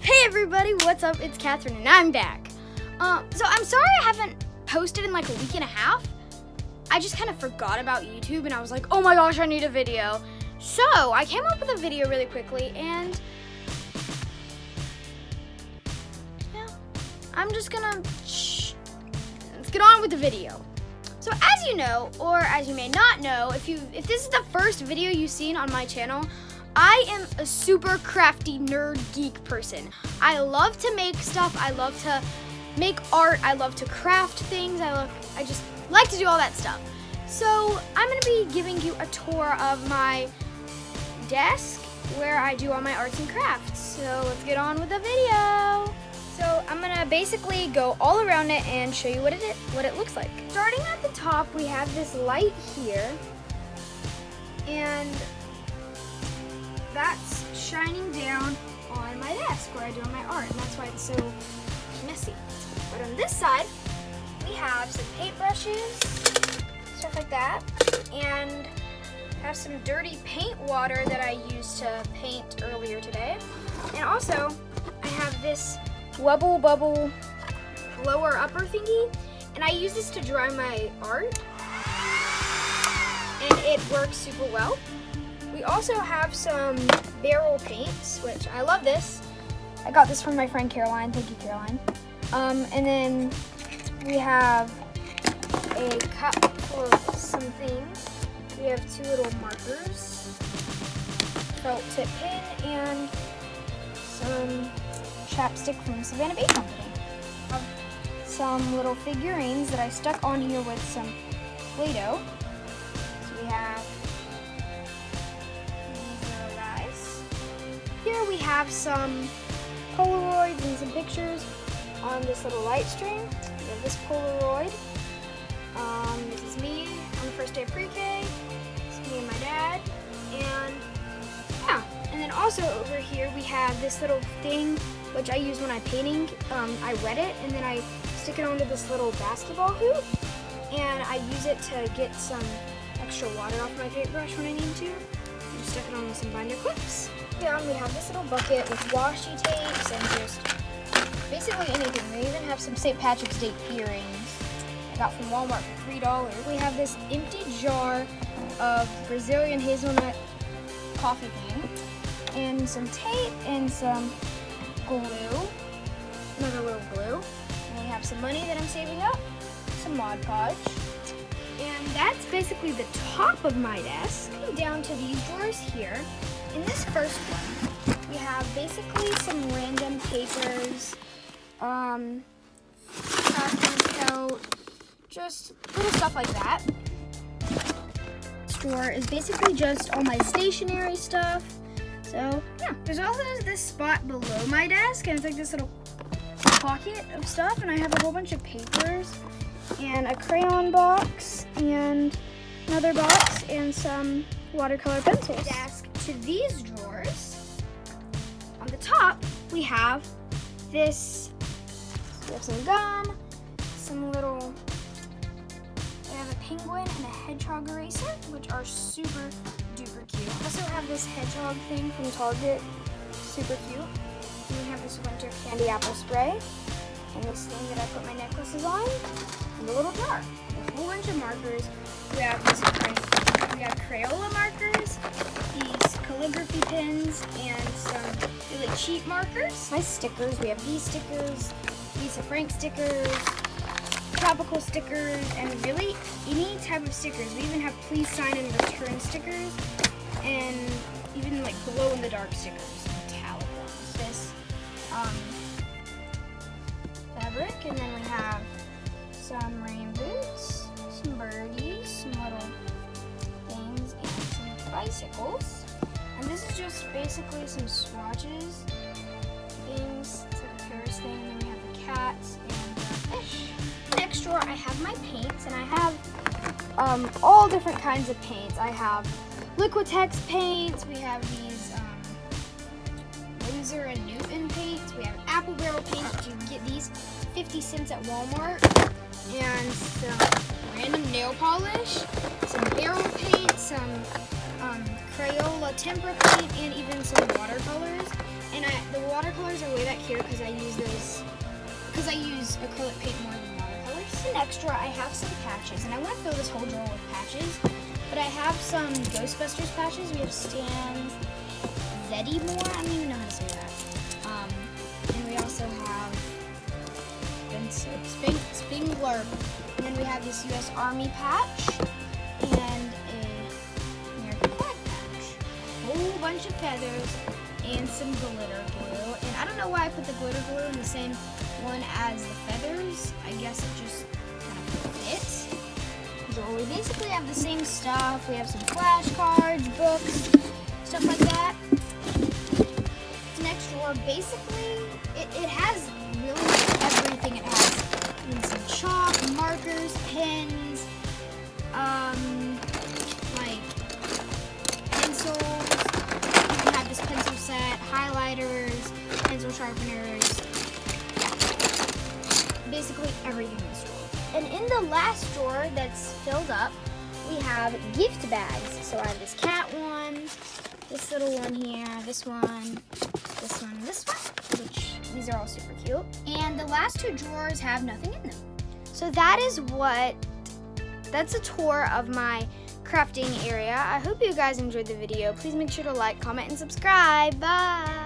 Hey everybody, what's up? It's Kathryn and I'm back. Um, so I'm sorry I haven't posted in like a week and a half. I just kind of forgot about YouTube and I was like, oh my gosh, I need a video. So I came up with a video really quickly and yeah, I'm just gonna shh, let's get on with the video. So as you know, or as you may not know, if you if this is the first video you've seen on my channel, I am a super crafty nerd geek person. I love to make stuff. I love to make art. I love to craft things. I love I just like to do all that stuff. So I'm gonna be giving you a tour of my desk where I do all my arts and crafts. So let's get on with the video. So I'm gonna basically go all around it and show you what it what it looks like. Starting at the top, we have this light here, and that's shining down on my desk where I do my art, and that's why it's so messy. But on this side, we have some paintbrushes, stuff like that, and have some dirty paint water that I used to paint earlier today. And also, I have this Wubble Bubble lower upper thingy, and I use this to dry my art, and it works super well. We also have some barrel paints, which I love this. I got this from my friend Caroline. Thank you, Caroline. Um, and then we have a cup full of some things. We have two little markers, felt tip pin, and some chapstick from Savannah Bee Company. Some little figurines that I stuck on here with some Play-Doh. So we have Here we have some Polaroids and some pictures on this little light string. We have this Polaroid. Um, this is me on the first day of pre-K. It's me and my dad. And yeah, and then also over here we have this little thing which I use when I'm painting. Um, I wet it and then I stick it onto this little basketball hoop and I use it to get some extra water off my paintbrush when I need to. Stick it on with some binder clips. Down we have this little bucket with washi tapes and just basically anything. We even have some St. Patrick's Day earrings I got from Walmart for $3. We have this empty jar of Brazilian hazelnut coffee bean and some tape and some glue, another little glue. And we have some money that I'm saving up, some Mod Podge. And that's basically the top of my desk. Down to these drawers here. In this first one, we have basically some random papers, um, coat, just little stuff like that. This drawer is basically just all my stationery stuff. So yeah, there's also this spot below my desk and it's like this little pocket of stuff and I have a whole bunch of papers and a crayon box and another box and some watercolor pencils. Desk to these drawers. On the top, we have this, we have some gum, some little, I have a penguin and a hedgehog eraser, which are super duper cute. Also have this hedgehog thing from Target, super cute. And we have this winter candy apple spray, and this thing that I put my necklaces on, and the little jar. A whole bunch of markers. We have this we have Crayola markers, these calligraphy pins, and some really cheap markers. My stickers, we have these stickers, Lisa Frank stickers, tropical stickers, and really any type of stickers. We even have please sign and return stickers, and even like glow in the dark stickers, metallic ones. This um, and then we have some rain boots, some birdies, some little things, and some bicycles. And this is just basically some swatches, things, it's like a Paris thing, and then we have the cats and the fish. Next drawer, I have my paints, and I have um, all different kinds of paints. I have Liquitex paints, we have these um, Winsor and Newton paints, we have Apple Barrel paints, you can get these 50 cents at Walmart, and some random nail polish, some barrel paint, some um, Crayola tempera paint and even some watercolors. And I, the watercolors are way back here because I use those, because I use acrylic paint more than watercolors. An extra, I have some patches, and I want to fill this whole drawer with patches. But I have some Ghostbusters patches. We have Stan's Zeddemore. I don't even know how to say that. Um, and we also have Sping Spengler. And then we have this U.S. Army patch and a American flag patch. Whole bunch of feathers and some glitter glue. And I don't know why I put the glitter glue in the same one as the feathers. I guess it just kind of fits. So we basically have the same stuff. We have some flashcards, books, stuff like that. The basically, it, it has really everything it has. Some chalk, markers, pens, um, like pencils. You have this pencil set, highlighters, pencil sharpeners. Basically everything in this drawer. And in the last drawer that's filled up, we have gift bags. So I have this cat one, this little one here, this one, this one, and this one, which these are all super cute. And the last two drawers have nothing in them. So that is what, that's a tour of my crafting area. I hope you guys enjoyed the video. Please make sure to like, comment, and subscribe. Bye.